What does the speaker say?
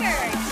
record.